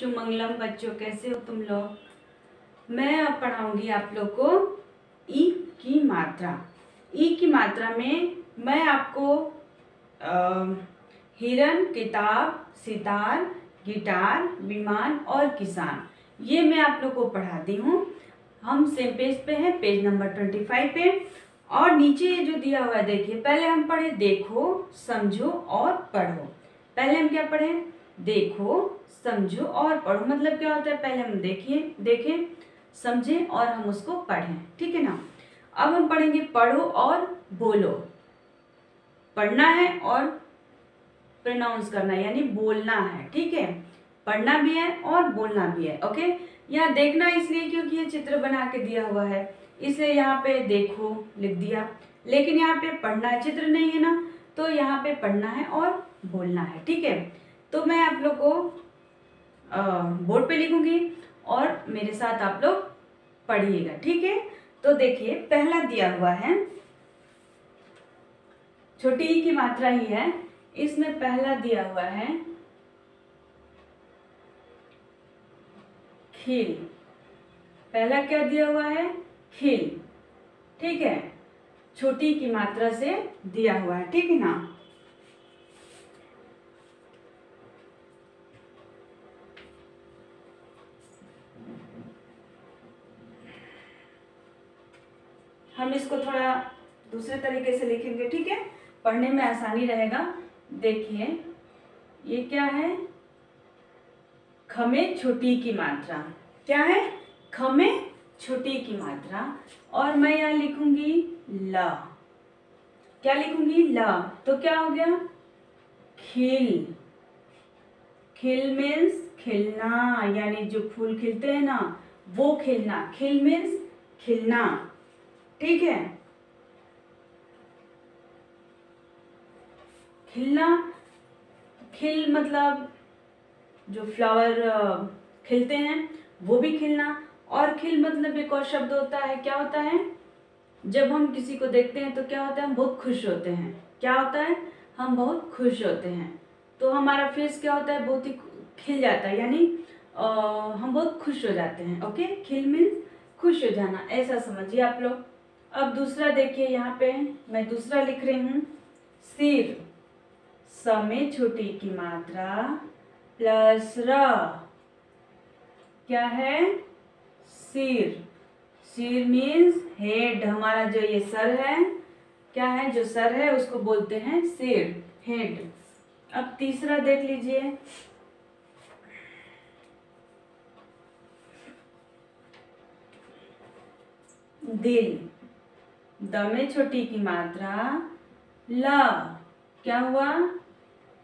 शुमंगलम बच्चों कैसे हो तुम लोग? मैं अब पढ़ाऊँगी आप लोग को ई की मात्रा। ई की मात्रा में मैं आपको अ, हिरन किताब सितार गिटार विमान और किसान। ये मैं आप लोग को पढ़ाती हूँ। हम सेम पेज पे हैं पेज नंबर ट्वेंटी फाइव पे। और नीचे ये जो दिया हुआ है देखिए पहले हम पढ़े देखो समझो और पढ़ो। पहले हम क्या पढ़े? देखो समझो और पढ़ो। मतलब क्या होता है? पहले हम देखिए, देखें, समझें और हम उसको पढ़ें। ठीक है ना? अब हम पढ़ेंगे पढ़ो और बोलो। पढ़ना है और प्रनाउंस करना है, यानी बोलना है। ठीक है? पढ़ना भी है और बोलना भी है, ओके? यहाँ देखना इसलिए क्योंकि ये चित्र बना के दिया हुआ है। इसलिए यहाँ पे देखो, लिख दिया। लेकिन यहाँ पे पढ़ना है चित्र नहीं है ना तो यहाँ पे पढ़ना है और बोलना है। ठीक है? तो मैं आप लोग को बोर्ड पे लिखूँगी और मेरे साथ आप लोग पढ़िएगा, ठीक है? तो देखिए, पहला दिया हुआ है। छोटी ई की मात्रा ही है। इसमें पहला दिया हुआ है खिल। पहला क्या दिया हुआ है? खिल। ठीक है? छोटी की मात्रा से दिया हुआ है, ठीक है ना? हम इसको थोड़ा दूसरे तरीके से लिखेंगे, ठीक है? पढ़ने में आसानी रहेगा। देखिए, ये क्या है? खमे छोटी की मात्रा। क्या है? खमे छोटी की मात्रा। और मैं यहाँ लिखूँगी ल। क्या लिखूँगी? ल। तो क्या हो गया? खिल। खिल मीन्स खिलना, यानी जो फूल खिलते हैं ना, वो खिलना। खिल मीन्स खिलना। ठीक है? खिलना, खिल मतलब जो फ्लावर खिलते हैं, वो भी खिलना। और खिल मतलब एक और शब्द होता है, क्या होता है? जब हम किसी को देखते हैं तो क्या होता है? हम बहुत खुश होते हैं। क्या होता है? हम बहुत खुश होते हैं। तो हमारा फेस क्या होता है? बहुत ही खिल जाता है। यानी हम बहुत खुश हो जाते हैं। ओके खिल मीन्स खुश हो जाना। ऐसा समझिए आप लोग। अब दूसरा देखिए यहाँ पे, मैं दूसरा लिख रही हूँ। सिर स में छोटी की मात्रा प्लस र। क्या है? सिर। सिर मीन्स हेड हमारा जो ये सर है, क्या है? जो सर है, उसको बोलते हैं सिर हेड अब तीसरा देख लीजिए। दिल। द में छोटी की मात्रा, ल, क्या हुआ?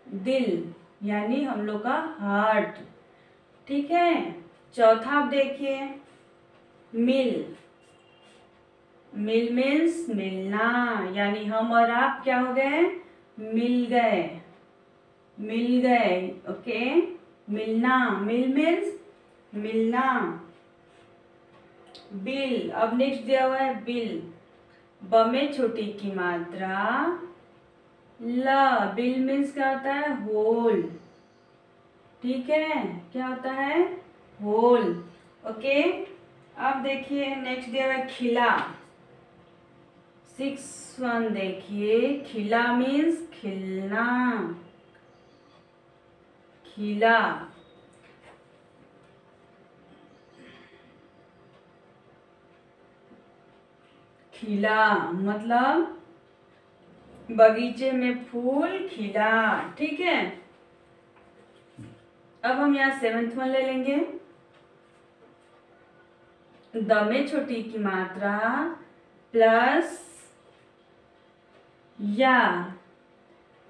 दिल, यानी हम लोग का हार्ट ठीक है? चौथा आप देखिए। मिल। मिल मीन्स मिलना, यानी हम और आप क्या हो गए? मिल गए। मिल गए, ओके? मिलना। मिल मीन्स मिलना। बिल, अब नेक्स्ट दिया हुआ है बिल। ब में छोटी की मात्रा, ल, बिल मीन्स क्या होता है? होल। ठीक है? क्या होता है? होल। ओके? अब देखिए नेक्स्ट दिया हुआ खिला। सिक्स वन देखिए, खिला मीन्स खिलना। खिला। खिला मतलब बगीचे में फूल खिला, ठीक है? अब हम यहाँ सेवेंथ वन ले लेंगे। द में छोटी की मात्रा प्लस या,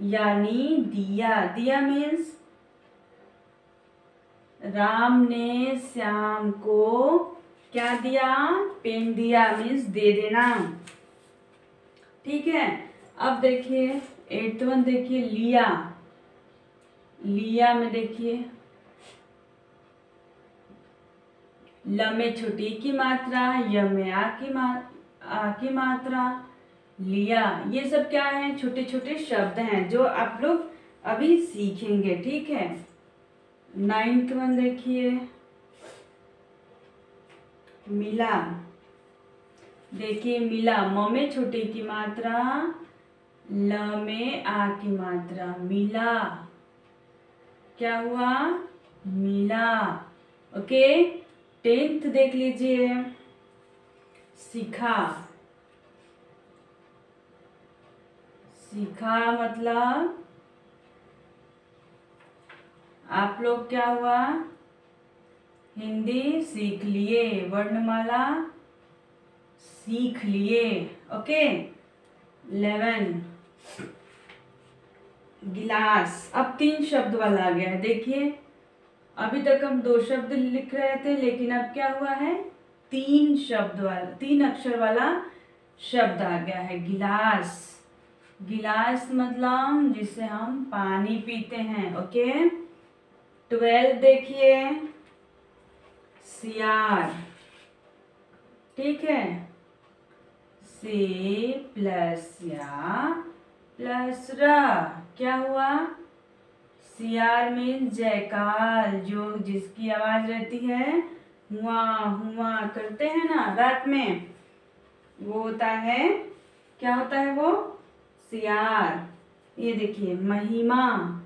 यानी दिया। दिया मीन्स राम ने श्याम को क्या दिया? पेन दिया मीन्स दे देना। ठीक है? अब देखिए एट्थ वन देखिए, लिया। लिया में देखिए। ल में छोटी की मात्रा, य में आ की मा, आ की मात्रा, लिया। ये सब क्या है? छोटे छोटे शब्द हैं, जो आप लोग अभी सीखेंगे, ठीक है? नाइन्थ वन देखिए। मिला। देखिए, मिला। म में छोटी की मात्रा, ल में आ की मात्रा। मिला। क्या हुआ? मिला। ओके? टेंथ देख लीजिए। सीखा। सीखा मतलब आप लोग क्या हुआ? हिंदी सीख लिए, वर्णमाला सीख लिए। ओके? इलेवन। गिलास। अब तीन शब्द वाला आ गया है, देखिए। अभी तक हम दो शब्द लिख रहे थे, लेकिन अब क्या हुआ है? तीन शब्द वाला, तीन अक्षर वाला शब्द आ गया है, गिलास। गिलास मतलब जिसे हम पानी पीते हैं, ओके? ट्वेल्व देखिए। सियार। ठीक है? से प्लस या प्लस र क्या हुआ? सियार मीन जयकाल, जो जिसकी आवाज़ रहती है, हुआ हुआ करते हैं ना, रात में। वो होता है, क्या होता है वो? सियार। ये देखिए, महिमा।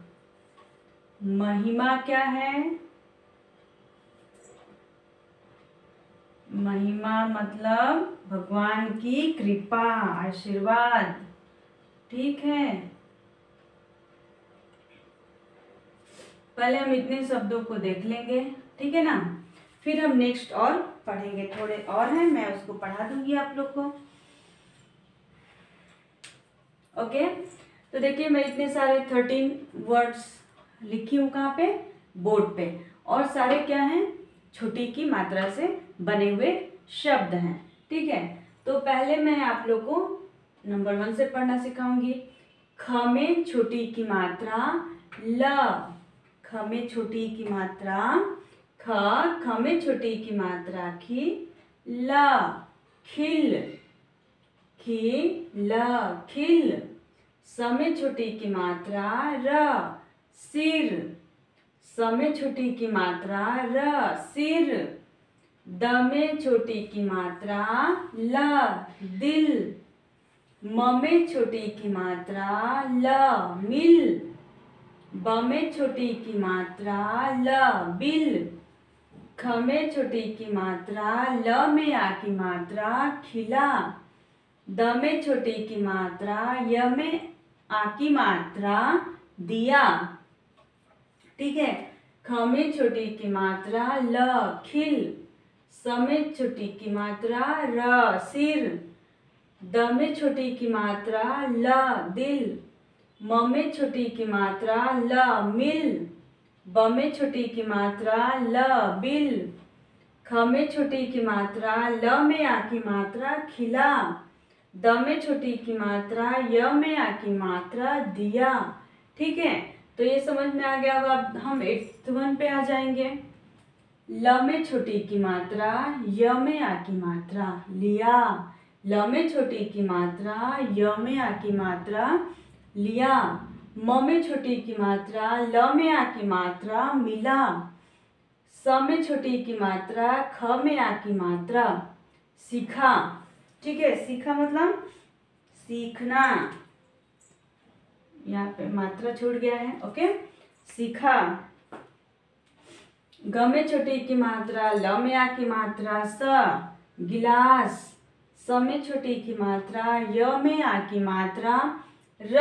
महिमा क्या है? महिमा मतलब भगवान की कृपा, आशीर्वाद। ठीक है? पहले हम इतने शब्दों को देख लेंगे, ठीक है ना? फिर हम नेक्स्ट और पढ़ेंगे। थोड़े और हैं, मैं उसको पढ़ा दूँगी आप लोग को। ओके? तो देखिए, मैं इतने सारे थर्टीन वर्ड्स लिखी हूँ कहाँ पे? बोर्ड पे। और सारे क्या हैं? छोटी की मात्रा से बने हुए शब्द हैं। ठीक है? तो पहले मैं आप लोग को नंबर वन से पढ़ना सिखाऊँगी। ख में छोटी की मात्रा ल। ख में छोटी की मात्रा ख। ख में छोटी की मात्रा खी ल। खिल। खी ल खिल। स में छोटी की मात्रा र। सिर। स में छोटी की मात्रा, र, सिर। द में छोटी की मात्रा, ल, दिल। म में छोटी की मात्रा, ल, मिल। ब में छोटी की मात्रा, ल, बिल। ख में छोटी की मात्रा, ल में आ की मात्रा, खिला। द में छोटी की मात्रा, य में आ की मात्रा, दिया। ठीक है? ख में छोटी की मात्रा ल, खिल। स में छोटी की मात्रा र, सिर। द में छोटी की मात्रा ल, दिल। म में छोटी की मात्रा ल, मिल। ब में छोटी की मात्रा ल, बिल। ख में छोटी की मात्रा ल में आ की मात्रा खिला। द में छोटी की मात्रा य में आ की मात्रा दिया। ठीक है? तो ये समझ में आ गया अब आप हम एट्थ वन पे आ जाएँगे। ल में छोटी की मात्रा, य में आ की मात्रा, लिया। ल में छोटी की मात्रा, य में आ की मात्रा, लिया। म में छोटी की मात्रा, ल में आ की मात्रा, मिला। स में छोटी की मात्रा, ख में आ की मात्रा, सीखा। ठीक है, सीखा मतलब सीखना। यहाँ पे मात्रा छूट गया है, ओके? सीखा। ग में छोटी की मात्रा ल में आ की मात्रा, स, गिलास। स में छोटी की मात्रा य में आ की मात्रा, र,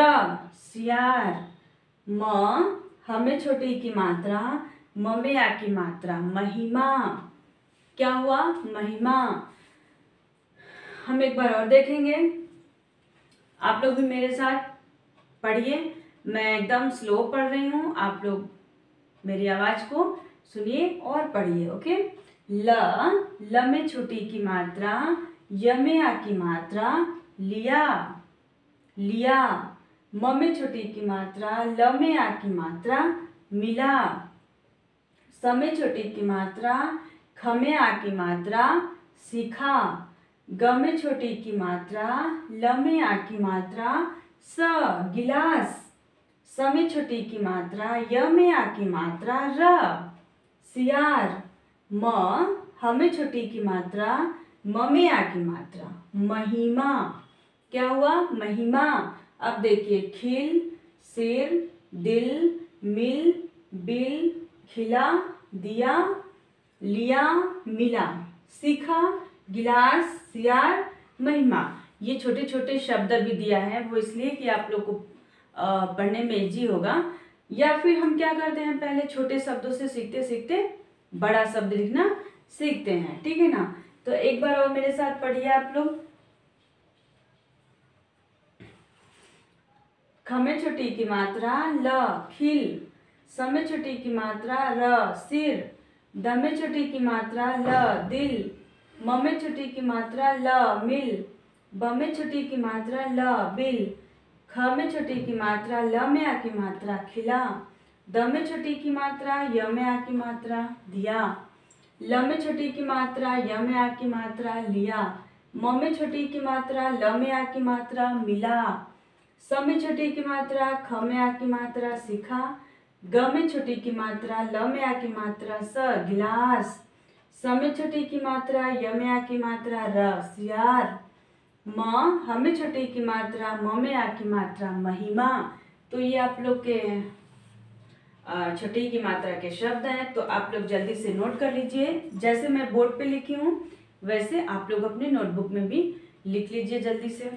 सियार। म ह में छोटी की मात्रा म में आ की मात्रा, महिमा। क्या हुआ? महिमा। हम एक बार और देखेंगे। आप लोग भी मेरे साथ पढ़िए। मैं एकदम स्लो पढ़ रही हूँ। आप लोग मेरी आवाज़ को सुनिए और पढ़िए, ओके? ल ल में छोटी की मात्रा, य में आ की मात्रा, लिया लिया। म में छोटी की मात्रा, ल में आ की मात्रा, मिला। स में छोटी की मात्रा, ख में आ की मात्रा, सीखा। ग में छोटी की मात्रा, ल में आ की मात्रा स, गिलास। स में छोटी की मात्रा य में आ की मात्रा, र। सियार। म ह में छोटी की मात्रा म में आ की मात्रा, महिमा। क्या हुआ? महिमा। अब देखिए, खिल, सिर, दिल, मिल, बिल, खिला, दिया, लिया, मिला। सीखा, गिलास, सियार, महिमा। ये छोटे छोटे शब्द भी दिया है, वो इसलिए कि आप लोग को पढ़ने में इजी होगा। या फिर हम क्या करते हैं, पहले छोटे शब्दों से सीखते सीखते बड़ा शब्द लिखना सीखते हैं, ठीक है ना? तो एक बार और मेरे साथ पढ़िए आप लोग। खमे छोटी की मात्रा, ल, खिल। समय छोटी की मात्रा, र, सिर। दमे छोटी की मात्रा, ल, दिल। ममे छोटी की मात्रा, ल, मिल। बमे छोटी की मात्रा ल बिल ख में छोटी की मात्रा ल में आ की मात्रा खिला द में छोटी की मात्रा य में आ की मात्रा दिया ल में छोटी की मात्रा य में आ की मात्रा लिया म में छोटी की मात्रा ल में आ की मात्रा मिला स में छोटी की मात्रा ख में आ की मात्रा सीखा ग में छोटी की मात्रा ल में आ की मात्रा स गिलास स में छोटी की मात्रा य में आ की मात्रा र सियार म, हमें छठे की मात्रा म में आ की मात्रा, महिमा। तो ये आप लोग के छठे की मात्रा के शब्द हैं तो आप लोग जल्दी से नोट कर लीजिए। जैसे मैं बोर्ड पे लिखी हूँ, वैसे आप लोग अपने नोटबुक में भी लिख लीजिए जल्दी से।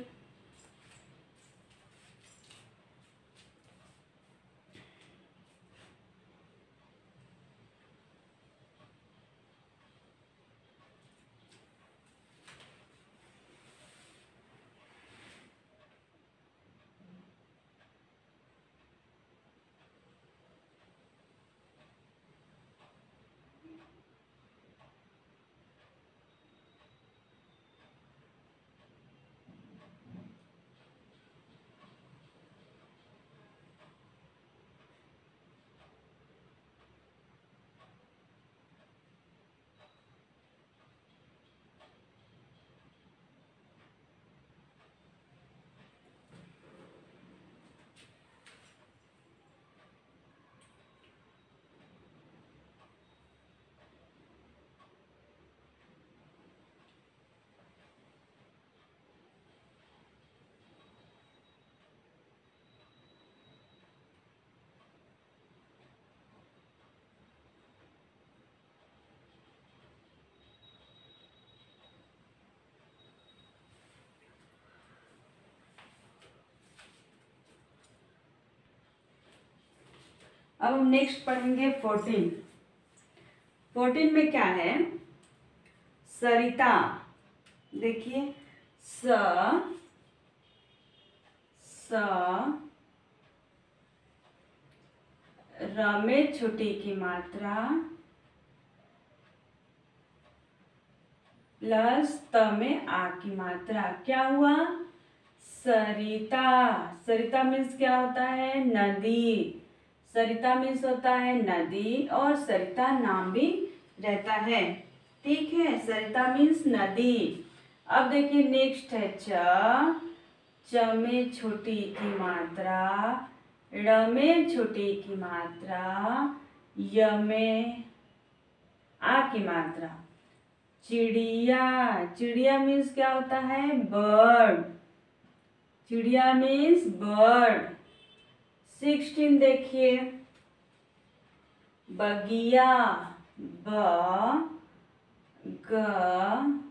अब हम नेक्स्ट पढ़ेंगे फोर्टीन फोर्टीन में क्या है? सरिता. देखिए, स स, र में छोटी की मात्रा प्लस त में आ की मात्रा। क्या हुआ? सरिता. सरिता मीन्स क्या होता है? नदी. सरिता मीन्स होता है, नदी और सरिता नाम भी रहता है। ठीक है, सरिता मीन्स नदी। अब देखिए नेक्स्ट है च। च में छोटी की मात्रा, ड़ में छोटी की मात्रा, य में आ की मात्रा। चिड़िया चिड़िया मीन्स क्या होता है? बर्ड। चिड़िया मीन्स बर्ड। सिक्सटीन देखिए। बगिया ब, ग,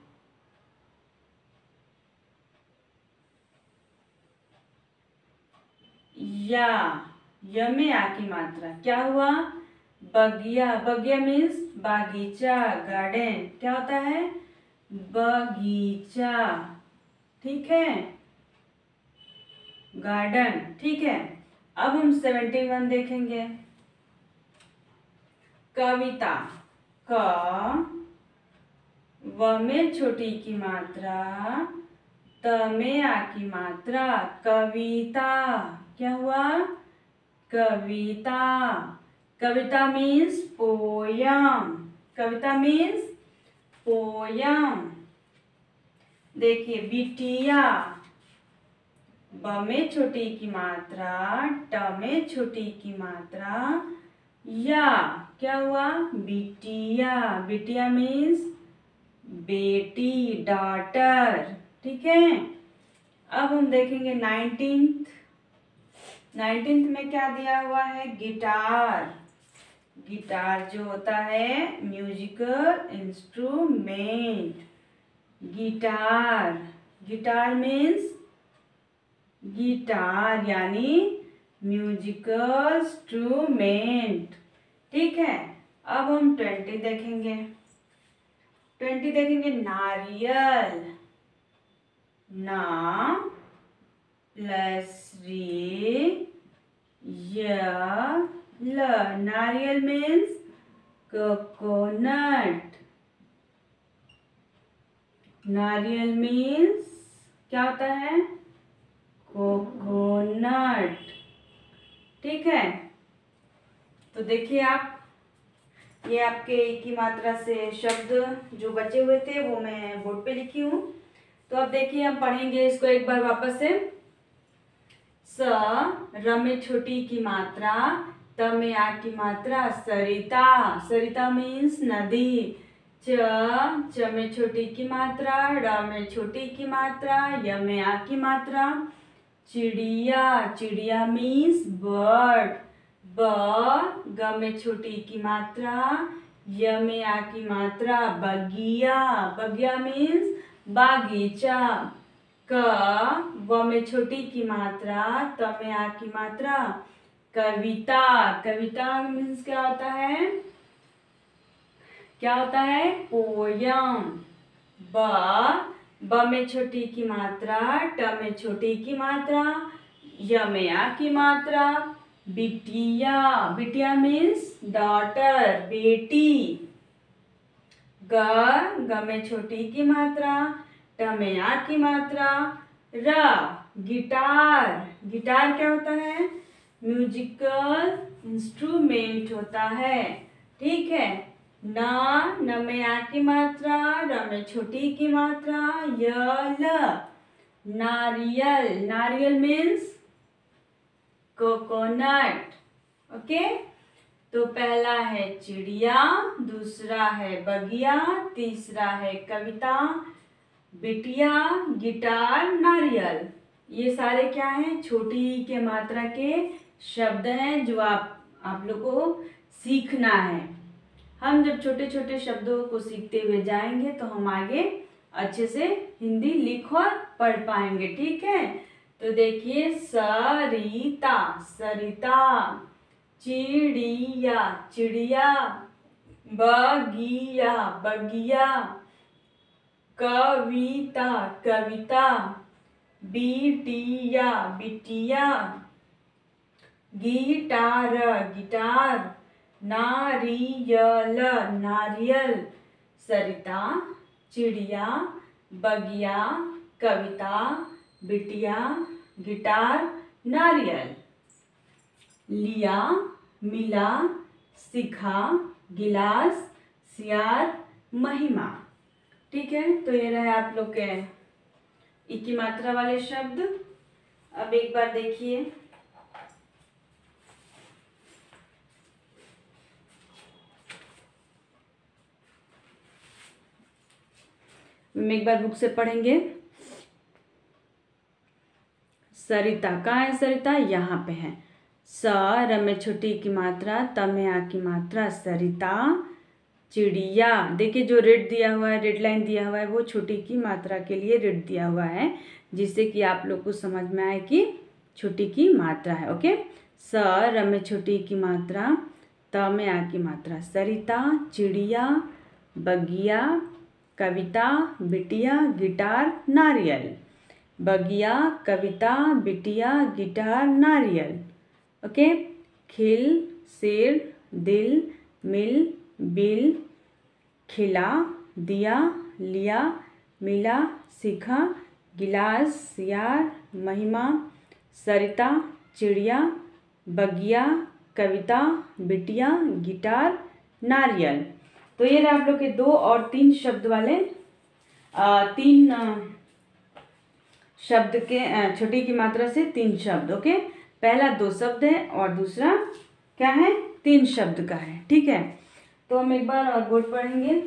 या य में आ की मात्रा। क्या हुआ? बगिया बगिया मीन्स बागीचा गार्डन क्या होता है? बगीचा। ठीक है? गार्डन ठीक है? अब हम सेवेंटी वन देखेंगे। कविता, क, व में छोटी की मात्रा, त में आ की मात्रा, कविता। क्या हुआ? कविता। कविता मीन्स पोयम कविता मीन्स पोयम देखिए, बिटिया। ब में छोटी की मात्रा ट में छोटी की मात्रा, या, क्या हुआ? बिटिया बिटिया मीन्स बेटी डॉटर ठीक है? अब हम देखेंगे नाइनटींथ नाइनटींथ में क्या दिया हुआ है? गिटार। गिटार जो होता है musical instrument guitar. Guitar means guitar यानी म्यूजिकल इंस्ट्रूमेंट। ठीक है? अब हम ट्वेंटी देखेंगे। ट्वेंटी देखेंगे नारियल। ना प्लस रे य ल नारियल मीन्स कोकोनट नारियल मीन्स क्या होता है? कोकोनट। ठीक है? तो देखिए आप, ये आपके एक ही मात्रा से शब्द जो बचे हुए थे, वो मैं बोर्ड पे लिखी हूँ। तो अब देखिए, हम पढ़ेंगे इसको एक बार वापस से। स, र में छोटी की मात्रा, त में आ की मात्रा, सरिता। सरिता मीन्स नदी। च च में छोटी की मात्रा ड में छोटी की मात्रा, य में आ की मात्रा। चिड़िया चिड़िया मीन्स बर्ड ब, ग में छोटी की मात्रा, य में आ की मात्रा, बगिया. बगिया मीन्स बागीचा. क, व में छोटी की मात्रा, त में आ की मात्रा. कविता. कविता मीन्स क्या होता है? क्या होता है? पोयम. ब ब में छोटी की मात्रा, ट में छोटी की मात्रा, य में आ की मात्रा, बिटिया बिटिया मीन्स डॉटर बेटी। ग ग में छोटी की मात्रा, ट में आ की मात्रा, र, गिटार। गिटार क्या होता है? म्यूजिकल इंस्ट्रूमेंट होता है। ठीक है? न न में आ की मात्रा, र में छोटी की मात्रा, य, ल। नारियल नारियल मीन्स कोकोनट ओके तो पहला है चिड़िया, दूसरा है बगिया, तीसरा है कविता, बिटिया, गिटार, नारियल। ये सारे क्या हैं? छोटी के मात्रा के शब्द हैं जो आप आप लोग को सीखना है। हम जब छोटे छोटे शब्दों को सीखते हुए जाएँगे तो हम आगे अच्छे से हिंदी लिख और पढ़ पाएँगे, ठीक है? तो देखिए, सरिता सरिता, चिड़िया चिड़िया, बगिया बगिया, कविता कविता, बिटिया बिटिया, गिटार गिटार नारियल नारियल। सरिता, चिड़िया, बगिया, कविता, बिटिया, गिटार, नारियल। लिया, मिला, सिखा, गिलास, सियार, महिमा। ठीक है तो ये रहे आप लोग के इक्की मात्रा वाले शब्द। अब एक बार देखिए। एक बार बुक से पढ़ेंगे। सरिता, कहाँ है सरिता? यहाँ पे है। स र में छोटी की मात्रा त में आ की मात्रा, सरिता, चिड़िया। देखिए, जो रेड दिया हुआ है रेड लाइन दिया हुआ है, वो छोटी की मात्रा के लिए रेड दिया हुआ है, जिससे कि आप लोग को समझ में आए कि छोटी की मात्रा है ओके स र में छोटी की मात्रा त में आ की मात्रा, सरिता, चिड़िया, बगिया कविता, बिटिया, गिटार, नारियल। बगिया, कविता, बिटिया, गिटार, नारियल। ओके? खिल सिर दिल, मिल, बिल, खिला, दिया, लिया, मिला, सीखा, गिलास यार महिमा, सरिता, चिड़िया, बगिया, कविता, बिटिया, गिटार, नारियल। तो ये रहे आप लोग के दो और तीन शब्द वाले तीन शब्द के छोटी की मात्रा से तीन शब्द, ओके? पहला दो शब्द है और दूसरा क्या है? तीन शब्द का है, ठीक है? तो हम एक बार और बोर्ड पढ़ेंगे।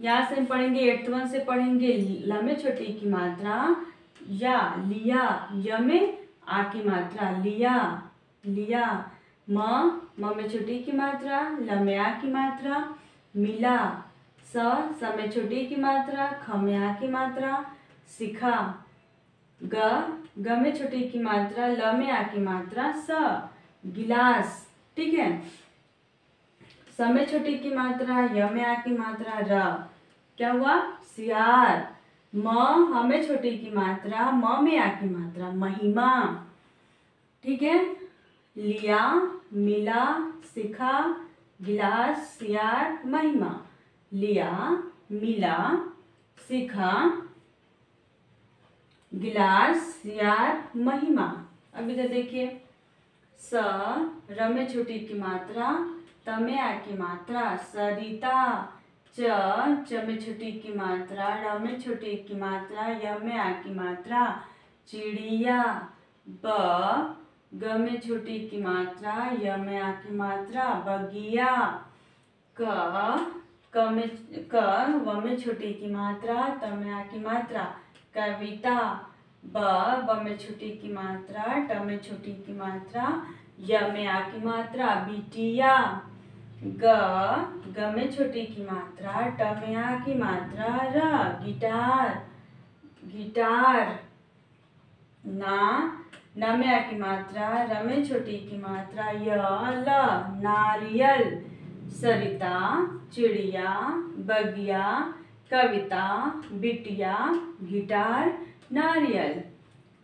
यहाँ से हम पढ़ेंगे, एट्थ वन से पढ़ेंगे ल में छोटी की मात्रा या लिया य में आ की मात्रा, लिया लिया म म में छोटी की मात्रा ल में आ की मात्रा मिला स स में छोटी की मात्रा ख में आ की मात्रा सिखा ग ग में छोटी की मात्रा ल में आ की मात्रा स गिलास ठीक है स में छोटी की मात्रा य में आ की मात्रा र क्या हुआ सियार म हमें छोटी की मात्रा म में आ की मात्रा महिमा ठीक है लिया मिला, सिखा, गिलास, सियार, महिमा। लिया, मिला, सिखा, गिलास, सियार, महिमा। अभी तो देखिए। स र में छोटी की मात्रा त में आ की मात्रा, सरिता। च च में छोटी की मात्रा ड में छोटी की मात्रा य में आ की मात्रा, चिड़िया। ब ग में छोटी की मात्रा य में आ की मात्रा, बगिया क क में क व में छोटी की मात्रा त में आ की मात्रा, कविता ब ब में छोटी की मात्रा ट में छोटी की मात्रा य में आ की मात्रा, बिटिया ग ग में छोटी की मात्रा ट में आ की मात्रा, र, गिटार गिटार, ना न में आ की मात्रा, रमे छोटी की मात्रा, य, ल, नारियल, सरिता, चिड़िया, बगिया, कविता, बिटिया, गिटार, नारियल,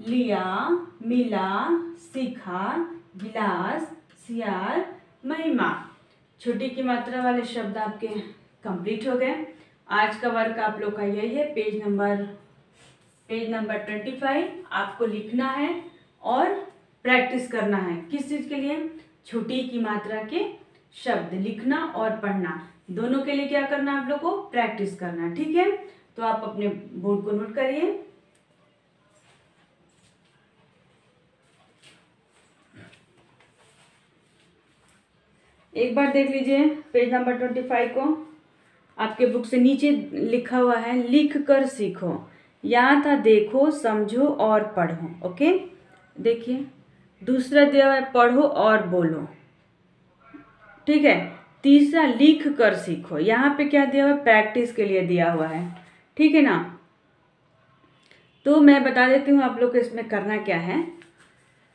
लिया, मिला, सीखा, गिलास, सियार, महिमा। छोटी की मात्रा वाले शब्द आपके कंप्लीट हो गए। आज का वर्क आप लोग का यही है, page number page number twenty five आपको लिखना है। और प्रैक्टिस करना है। किस चीज़ के लिए? छोटी की मात्रा के शब्द लिखना और पढ़ना। दोनों के लिए क्या करना आप लोग को? प्रैक्टिस करना, ठीक है? तो आप अपने बोर्ड को नोट करिए। एक बार देख लीजिए पेज नंबर ट्वेंटी फाइव को। आपके बुक से नीचे लिखा हुआ है लिख कर सीखो। यहाँ था देखो, समझो और पढ़ो। ओके? देखिए, दूसरा दिया हुआ है, पढ़ो और बोलो। ठीक है, तीसरा लिख कर सीखो। यहाँ पे क्या दिया हुआ है? प्रैक्टिस के लिए दिया हुआ है। ठीक है ना? तो मैं बता देती हूँ आप लोग को इसमें करना क्या है।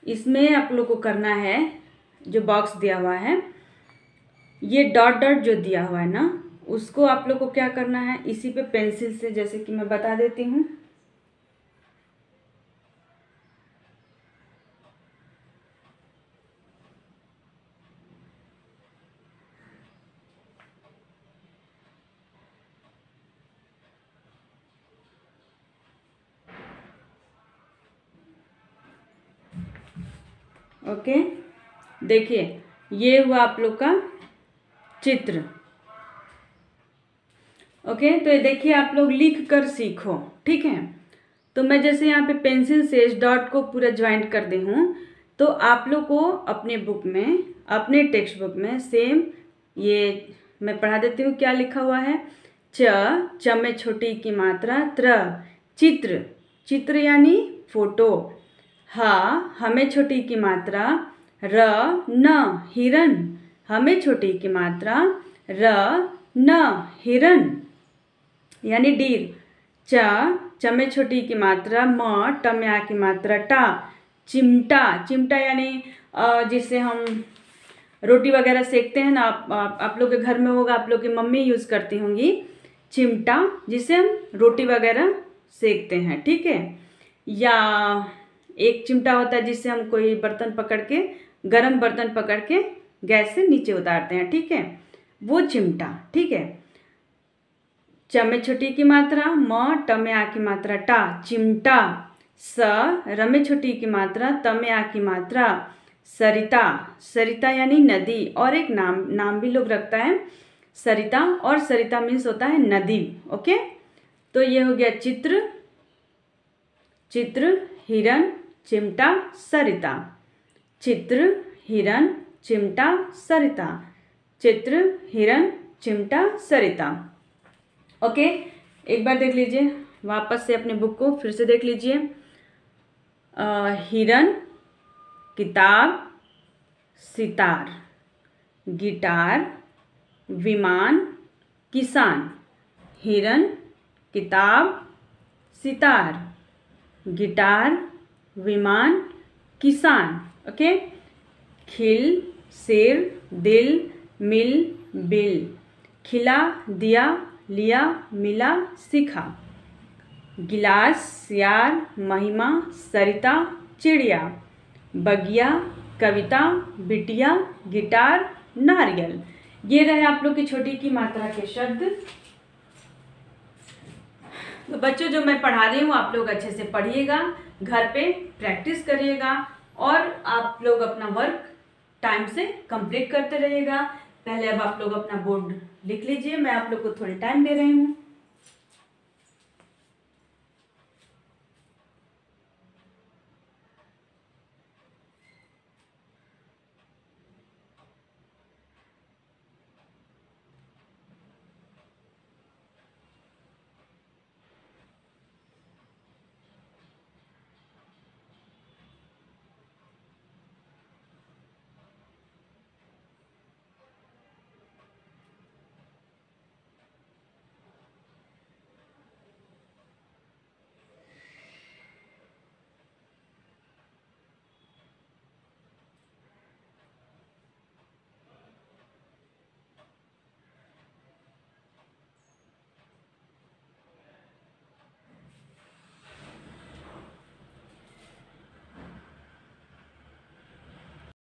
इसमें आप लोग को करना है, जो बॉक्स दिया हुआ है, ये डॉट डॉट जो दिया हुआ है ना, उसको आप लोग को क्या करना है? इसी पे पेंसिल से, जैसे कि मैं बता देती हूँ। ओके देखिए, ये हुआ आप लोग का चित्र। ओके तो ये देखिए आप लोग लिख कर सीखो, ठीक है? तो मैं जैसे यहाँ पे पेंसिल से इस डॉट को पूरा ज्वाइंट कर दी हूँ तो आप लोग को अपने बुक में, अपने टेक्स्ट बुक में सेम ये मैं पढ़ा देती हूँ क्या लिखा हुआ है? च च में छोटी की मात्रा, त्र, चित्र। चित्र यानी फ़ोटो। हा हमें छोटी की मात्रा र न हिरन। हमें छोटी की मात्रा र न हिरन। यानी डीर। च च में छोटी की मात्रा म ट में आ की मात्रा टा। चिमटा। चिमटा यानी जिसे हम रोटी वगैरह सेकते हैं ना आप आप, आप लोग के घर में होगा आप लोग की मम्मी यूज़ करती होंगी चिमटा जिसे हम रोटी वगैरह सेकते हैं ठीक है? या एक चिमटा होता है जिससे हम कोई बर्तन पकड़ के, गरम बर्तन पकड़ के गैस से नीचे उतारते हैं, ठीक है? वो चिमटा, ठीक है? च में छोटी की मात्रा, म ट में आ की मात्रा, टा, चिमटा, स र में छोटी की मात्रा त में आ की मात्रा, सरिता सरिता यानी नदी, और एक नाम नाम भी लोग रखता है, सरिता, और सरिता मीन्स होता है नदी ओके तो ये हो गया चित्र चित्र हिरन चिमटा सरिता। चित्र हिरन चिमटा सरिता। चित्र हिरन चिमटा सरिता। ओके, एक बार देख लीजिए, वापस से अपने बुक को फिर से देख लीजिए। हिरन, किताब, सितार। गिटार, विमान, किसान। हिरन, किताब, सितार। गिटार विमान, किसान ओके खिल सिर दिल, मिल, बिल। खिला, दिया, लिया, मिला, सीखा। गिलास यार महिमा, सरिता, चिड़िया। बगिया, कविता, बिटिया, गिटार, नारियल। ये रहे आप लोग की छोटी की मात्रा के शब्द। तो बच्चों, जो मैं पढ़ा रही हूँ, आप लोग अच्छे से पढ़िएगा। घर पे प्रैक्टिस करिएगा और आप लोग अपना वर्क टाइम से कंप्लीट करते रहिएगा। पहले अब आप लोग अपना बोर्ड लिख लीजिए, मैं आप लोग को थोड़ी टाइम दे रही हूँ।